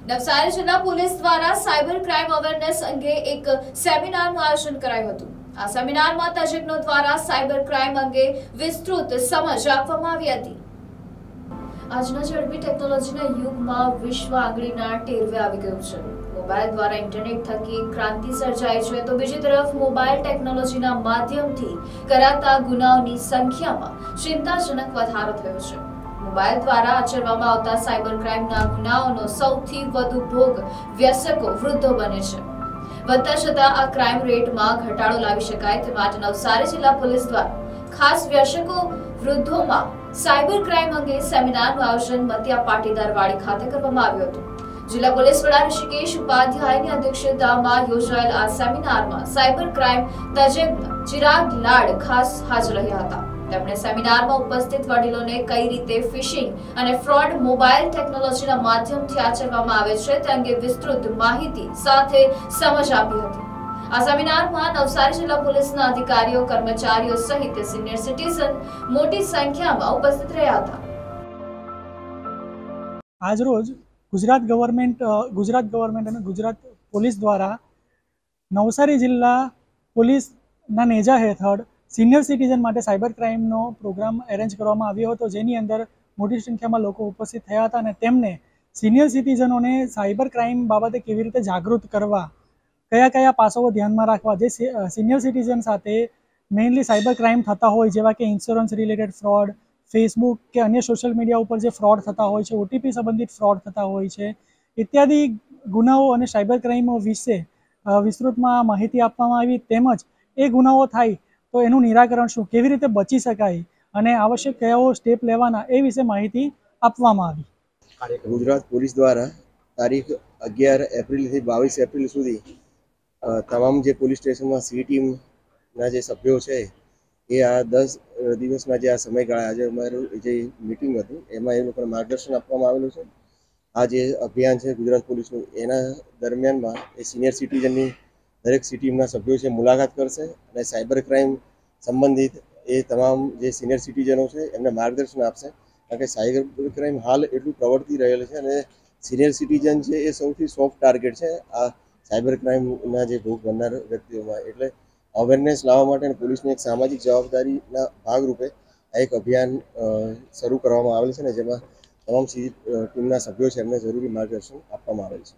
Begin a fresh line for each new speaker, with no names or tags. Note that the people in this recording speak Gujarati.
નવસારી જિલ્લા પોલીસ દ્વારા સાયબર ક્રાઇમ અવેરનેસ અંગે એક સેમિનારનું આયોજન કરાયું હતું. આ સેમિનારમાં તજજ્ઞો દ્વારા સાયબર ક્રાઇમ અંગે વિસ્તૃત સમજ આપવામાં આવી હતી. આજના ઝડપી ટેકનોલોજીના યુગમાં વિશ્વ આંગળીના ટેરવે આવી ગયું છે. મોબાઈલ દ્વારા ઇન્ટરનેટ થકી ક્રાંતિ સર્જાય છે તો બીજી તરફ મોબાઈલ ટેકનોલોજીના માધ્યમથી કરાતા ગુનાઓની સંખ્યામાં ચિંતાજનક વધારો થયો છે. મોબાઈલ દ્વારા આચરવામાં આવતા સાયબર ક્રાઇમના ગુનાઓનો સૌથી વધુ ભોગ વ્યસકો વૃદ્ધો બને છે. વધતા છતાં આ ક્રાઇમ રેટમાં ઘટાડો લાવી શકાય તે માટે નવસારી જિલ્લા પોલીસ દ્વારા ખાસ વ્યસકો વૃદ્ધોમાં સાયબર ક્રાઇમ અંગે સેમિનારનું આયોજન મતિયા પાટીદાર વાડી ખાતે કરવામાં આવ્યું હતું. જિલ્લા પોલીસ વડા ઋષિકેશ ઉપાધ્યાયની અધ્યક્ષતામાં યોજાયેલ આ સેમિનારમાં સાયબર ક્રાઇમ તજજ્ઞ ચિરાગ લાડ ખાસ હાજર રહ્યા હતા. તેમણે સેમિનારમાં ઉપસ્થિત વડીલોને કઈ રીતે ફિશિંગ અને ફ્રોડ મોબાઈલ ટેકનોલોજીના માધ્યમથી આચરવામાં આવે છે તે અંગે વિસ્તૃત માહિતી સાથે સમજ આપી હતી. આ સેમિનારમાં નવસારી જિલ્લા પોલીસના અધિકારીઓ, કર્મચારીઓ સહિત સિનિયર સિટીઝન મોટી સંખ્યામાં ઉપસ્થિત રહ્યા હતા.
આજરોજ ગુજરાત ગવર્મેન્ટ ગુજરાત ગવર્મેન્ટ અને ગુજરાત પોલીસ દ્વારા નવસારી જિલ્લા પોલીસના નેજા હેઠળ સિનિયર સિટીઝન માટે સાયબર ક્રાઇમનો પ્રોગ્રામ એરેન્જ કરવામાં આવ્યો હતો, જેની અંદર મોટી સંખ્યામાં લોકો ઉપસ્થિત થયા હતા અને તેમને સિનિયર સિટીઝનોને સાયબર ક્રાઇમ બાબતે કેવી રીતે જાગૃત કરવા, કયા કયા પાસાઓ ધ્યાનમાં રાખવા, જે સિનિયર સિટીઝન સાથે મેઇનલી સાયબર ક્રાઇમ થતા હોય, જેવા કે ઇન્સ્યોરન્સ રિલેટેડ ફ્રોડ ફેસબુક કે અન્ય સોશિયલ મીડિયા ઉપર જે ફ્રોડ થતા હોય છે ઓટીપી સંબંધિત ફ્રોડ થતા હોય છે, ઇત્યાદિ ગુનાઓ અને સાયબર ક્રાઇમો વિશે વિસ્તૃતમાં માહિતી આપવામાં આવી, તેમજ એ ગુનાઓ થાય તો એનું નિરાકરણ શું? કેવી રીતે બચી શકાય? અને આવશ્યક કયાઓ સ્ટેપ લેવાના એ વિશે માહિતી આપવામાં આવી.
ગુજરાત પોલીસ દ્વારા તારીખ અગિયાર એપ્રિલથી બાવીસ એપ્રિલ સુધી તમામ જે પોલીસ સ્ટેશનમાં સી ટીમના જે સભ્યો છે, એ આ દસ દિવસના જે આ સમયગાળા, આજે અમારું જે મિટિંગ હતું, એમાં એ લોકોને માર્ગદર્શન આપવામાં આવેલું છે. આ જે અભિયાન છે ગુજરાત પોલીસનું, એના દરમિયાનમાં એ સિનિયર સિટીઝનની દરેક સિટીમના સભ્યો છે, મુલાકાત કરશે અને સાયબર ક્રાઇમ સંબંધિત એ તમામ જે સિનિયર સિટીઝનો છે, એમને માર્ગદર્શન આપશે. કારણ કે સાયબર ક્રાઇમ હાલ એટલું પ્રવર્તી રહેલ છે અને સિનિયર સિટીઝન છે એ સૌથી સોફ્ટ ટાર્ગેટ છે, આ સાયબર ક્રાઇમના જે ભોગ બનનાર વ્યક્તિઓમાં. એટલે અવેરનેસ લાવવા માટે અને પોલીસની એક સામાજિક જવાબદારીના ભાગરૂપે આ એક અભિયાન શરૂ કરવામાં આવેલ છે ને જેમાં તમામ સી ટીમના સભ્યો છે એમને જરૂરી માર્ગદર્શન આપવામાં આવેલ છે.